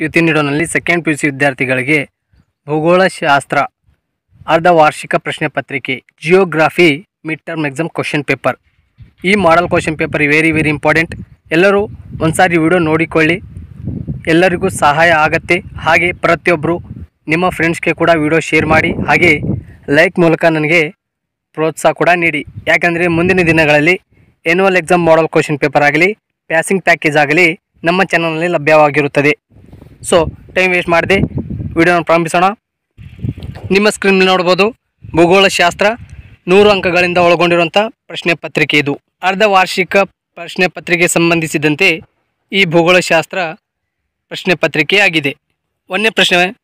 ಇವತ್ತಿನ ನೀಡೋನಲ್ಲಿ second P U C ವಿದ್ಯಾರ್ಥಿಗಳಿಗೆ ಭೂಗೋಳಶಾಸ್ತ್ರ ಅರ್ಧ ವಾರ್ಷಿಕ ಪ್ರಶ್ನೆ ಪತ್ರಿಕೆ geography mid term exam question paper ಈ model question paper very very important ಎಲ್ಲರೂ ಒಂದ್ಸಾರಿ ವಿಡಿಯೋ ನೋಡಿಕೊಳ್ಳಿ. ಎಲ್ಲರಿಗೂ ಸಹಾಯ ಆಗತ್ತೆ. ಹಾಗೆ ಪ್ರತಿಯೊಬ್ಬರು ನಿಮ್ಮ ಫ್ರೆಂಡ್ಸ್ಗೆ ಕೂಡ ವಿಡಿಯೋ ಶೇರ್ ಮಾಡಿ. ಹಾಗೆ ಲೈಕ್ ಮೂಲಕ ನನಗೆ ಪ್ರೋತ್ಸಾಹ ಕೂಡ ನೀಡಿ. ಯಾಕಂದರೆ ಮುಂದಿನ ದಿನಗಳಲ್ಲಿ annual exam model question paper ಆಗಲಿ ಪ್ಯಾಸಿಂಗ್ ಪ್ಯಾಕೇಜ್ ಆಗಲಿ ನಮ್ಮ ಚಾನಲ್ನಲ್ಲಿ ಲಭ್ಯವಾಗಿರುತ್ತದೆ. ಸೊ ಟೈಮ್ ವೇಸ್ಟ್ ಮಾಡದೆ. ವಿಡಿಯೋನ ಪ್ರಾರಂಭಿಸೋಣ. ನಿಮ್ಮ ಸ್ಕ್ರೀನ್ ನೋಡ್ಬೋದು ಭೂಗೋಳಶಾಸ್ತ್ರ ನೂರು ಅಂಕಗಳಿಂದ ಒಳಗೊಂಡಿರುವಂಥ ಪ್ರಶ್ನೆ ಪತ್ರಿಕೆ ಇದು. ಅರ್ಧ ವಾರ್ಷಿಕ ಪ್ರಶ್ನೆ ಪತ್ರಿಕೆ ಸಂಬಂಧಿಸಿದಂತೆ ಈ ಭೂಗೋಳಶಾಸ್ತ್ರ ಪ್ರಶ್ನೆ ಪತ್ರಿಕೆಯಾಗಿದೆ ಒಂದನೇ ಪ್ರಶ್ನೆ,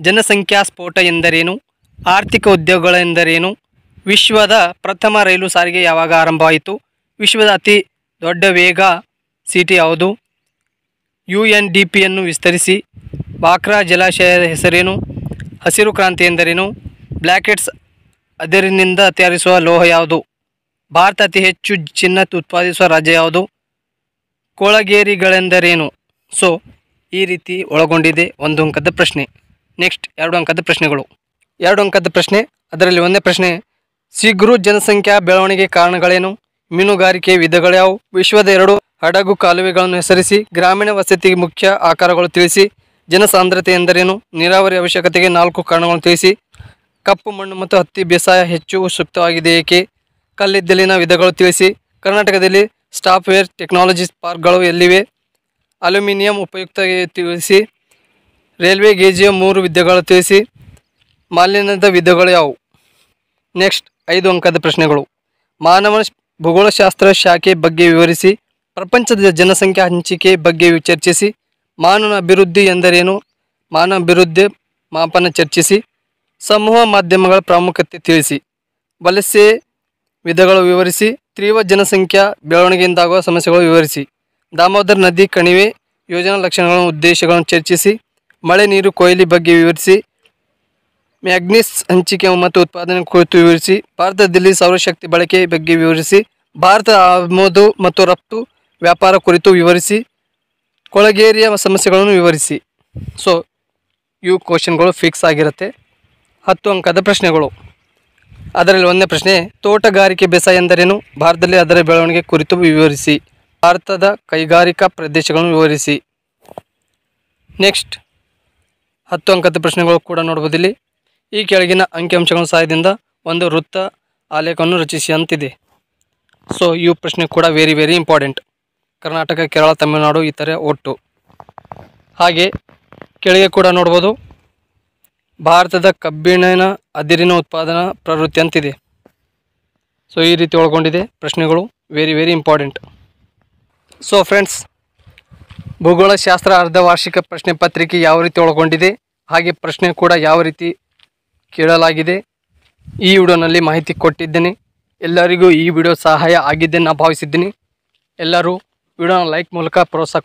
ಜನಸಂಖ್ಯಾ ಸ್ಫೋಟ ಎಂದರೇನು? ಆರ್ಥಿಕ ಉದ್ಯೋಗಗಳೆಂದರೇನು ವಿಶ್ವದ ಪ್ರಥಮ ರೈಲು ಸಾರಿಗೆ ಯಾವಾಗ ಆರಂಭವಾಯಿತು? ವಿಶ್ವದ ಅತಿ ದೊಡ್ಡ ವೇಗ ಸಿಟಿ ಯಾವುದು? ಯು ಎನ್ ಡಿ ಪಿಯನ್ನು ವಿಸ್ತರಿಸಿ ಬಾಕ್ರಾ ಜಲಾಶಯದ ಹೆಸರೇನು, ಹಸಿರು ಕ್ರಾಂತಿ ಎಂದರೇನು ಬ್ಲ್ಯಾಕೆಟ್ಸ್ ಅದರಿನಿಂದ ತಯಾರಿಸುವ ಲೋಹ ಯಾವುದು, ಭಾರತ ಅತಿ ಹೆಚ್ಚು ಚಿನ್ನ ಉತ್ಪಾದಿಸುವ ರಾಜ್ಯ ಯಾವುದು, ಕೊಳಗೇರಿಗಳೆಂದರೇನು? ಸೊ ಈ ರೀತಿ ಒಳಗೊಂಡಿದೆ ಒಂದು ಅಂಕದ ಪ್ರಶ್ನೆ. ನೆಕ್ಸ್ಟ್ ಎರಡು ಅಂಕದ ಪ್ರಶ್ನೆಗಳು. ಎರಡು ಅಂಕದ ಪ್ರಶ್ನೆ, ಅದರಲ್ಲಿ ಒಂದೇ ಪ್ರಶ್ನೆ, ಸಿಗ್ರು ಜನಸಂಖ್ಯಾ ಬೆಳವಣಿಗೆ ಕಾರಣಗಳೇನು, ಮೀನುಗಾರಿಕೆ ವಿಧಗಳ್ಯಾವು ವಿಶ್ವದ ಎರಡು ಹಡಗು ಕಾಲುವೆಗಳನ್ನು ಹೆಸರಿಸಿ ಗ್ರಾಮೀಣ ವಸತಿಗೆ ಮುಖ್ಯ ಆಕಾರಗಳು ತಿಳಿಸಿ, ಜನಸಾಂದ್ರತೆ ಎಂದರೇನು, ನೀರಾವರಿ ಅವಶ್ಯಕತೆಗೆ ನಾಲ್ಕು ಕಾರಣಗಳನ್ನು ತಿಳಿಸಿ, ಕಪ್ಪು ಮಣ್ಣು ಮತ್ತು ಹತ್ತಿ ಬೇಸಾಯ ಹೆಚ್ಚು ಸೂಕ್ತವಾಗಿದೆ ಏಕೆ, ಕಲ್ಲಿದ್ದಲಿನ ವಿಧಗಳು ತಿಳಿಸಿ, ಕರ್ನಾಟಕದಲ್ಲಿ ಸಾಫ್ಟ್ವೇರ್ ಟೆಕ್ನಾಲಜಿ ಪಾರ್ಕ್ಗಳು ಎಲ್ಲಿವೆ, ಅಲ್ಯೂಮಿನಿಯಂ ಉಪಯುಕ್ತ ತಿಳಿಸಿ, ರೈಲ್ವೆ ಗೇಜಿಯ ಮೂರು ವಿಧಗಳು ತಿಳಿಸಿ, ಮಾಲಿನ್ಯದ ವಿಧಗಳು ಯಾವುವು, ನೆಕ್ಸ್ಟ್ ಐದು ಅಂಕದ ಪ್ರಶ್ನೆಗಳು, ಮಾನವ ಭೂಗೋಳಶಾಸ್ತ್ರ ಶಾಖೆ ಬಗ್ಗೆ ವಿವರಿಸಿ ಪ್ರಪಂಚದ ಜನಸಂಖ್ಯಾ ಹಂಚಿಕೆ ಬಗ್ಗೆ ಚರ್ಚಿಸಿ, ಮಾನವ ಅಭಿವೃದ್ಧಿ ಎಂದರೇನು? ಮಾನವ ಅಭಿವೃದ್ಧಿ ಮಾಪನ ಚರ್ಚಿಸಿ, ಸಮೂಹ ಮಾಧ್ಯಮಗಳ ಪ್ರಾಮುಖ್ಯತೆ ತಿಳಿಸಿ, ವಲಸೆ ವಿಧಗಳು ವಿವರಿಸಿ, ತೀವ್ರ ಜನಸಂಖ್ಯಾ ಬೆಳವಣಿಗೆಯಿಂದಾಗುವ ಸಮಸ್ಯೆಗಳು ವಿವರಿಸಿ, ದಾಮೋದರ್ ನದಿ ಕಣಿವೆ ಯೋಜನಾ ಲಕ್ಷಣಗಳನ್ನು, ಉದ್ದೇಶಗಳನ್ನು ಚರ್ಚಿಸಿ, ಮಳೆ ನೀರು ಕೊಯ್ಲಿ ಬಗ್ಗೆ ವಿವರಿಸಿ, ಮ್ಯಾಗ್ನಿಸ್ ಹಂಚಿಕೆ ಮತ್ತು ಉತ್ಪಾದನೆ ಕುರಿತು ವಿವರಿಸಿ, ಭಾರತದಲ್ಲಿ ಸೌರಶಕ್ತಿ ಬಳಕೆ ಬಗ್ಗೆ ವಿವರಿಸಿ ಭಾರತ ಆಮದು ಮತ್ತು ರಫ್ತು ವ್ಯಾಪಾರ ಕುರಿತು ವಿವರಿಸಿ, ಕೊಳಗೇರಿಯ ಸಮಸ್ಯೆಗಳನ್ನು ವಿವರಿಸಿ. ಸೊ ಇವು ಕ್ವಶನ್ಗಳು ಫಿಕ್ಸ್ ಆಗಿರುತ್ತೆ. ಹತ್ತು ಅಂಕದ ಪ್ರಶ್ನೆಗಳು. ಅದರಲ್ಲಿ ಒಂದನೇ ಪ್ರಶ್ನೆ, ತೋಟಗಾರಿಕೆ ಬೇಸಾಯ ಎಂದರೇನು? ಭಾರತದಲ್ಲಿ ಅದರ ಬೆಳವಣಿಗೆ ಕುರಿತು ವಿವರಿಸಿ. ಭಾರತದ ಕೈಗಾರಿಕಾ ಪ್ರದೇಶಗಳನ್ನು ವಿವರಿಸಿ. ನೆಕ್ಸ್ಟ್ ಹತ್ತು ಅಂಕದ ಪ್ರಶ್ನೆಗಳು ಕೂಡ ನೋಡ್ಬೋದಿಲ್ಲಿ. ಈ ಕೆಳಗಿನ ಅಂಕಿಅಂಶಗಳ ಸಹಾಯದಿಂದ ಒಂದು ವೃತ್ತ ಆಲೇಖವನ್ನು ರಚಿಸಿ ಅಂತಿದೆ. ಸೊ ಇವು ಪ್ರಶ್ನೆ ಕೂಡ very very important Karnataka, Kerala, Tamil Nadu ಇತರೆ ಒಟ್ಟು. ಹಾಗೆ ಕೆಳಗೆ ಕೂಡ ನೋಡ್ಬೋದು. ಭಾರತದ ಕಬ್ಬಿಣನ ಅದಿರಿನ ಉತ್ಪಾದನಾ ಪ್ರವೃತ್ತಿ ಅಂತಿದೆ. ಸೊ ಈ ರೀತಿ ಒಳಗೊಂಡಿದೆ ಪ್ರಶ್ನೆಗಳು. Very very important so friends ಭೂಗೋಳಶಾಸ್ತ್ರ ಅರ್ಧ ವಾರ್ಷಿಕ ಪ್ರಶ್ನೆ ಪತ್ರಿಕೆ ಯಾವ ರೀತಿ ಒಳಗೊಂಡಿದೆ? ಹಾಗೆ ಪ್ರಶ್ನೆ ಕೂಡ ಯಾವ ರೀತಿ ಕೇಳಲಾಗಿದೆ? ಈ ವಿಡಿಯೋನಲ್ಲಿ ಮಾಹಿತಿ ಕೊಟ್ಟಿದ್ದೇನೆ. ಎಲ್ಲರಿಗೂ ಈ ವಿಡಿಯೋ ಸಹಾಯ ಆಗಿದ್ದೇನೆ ನಾನು ಭಾವಿಸಿದ್ದೀನಿ. ಎಲ್ಲರೂ ವಿಡಿಯೋನ ಲೈಕ್ ಮೂಲಕ ಪ್ರೋತ್ಸಾಹ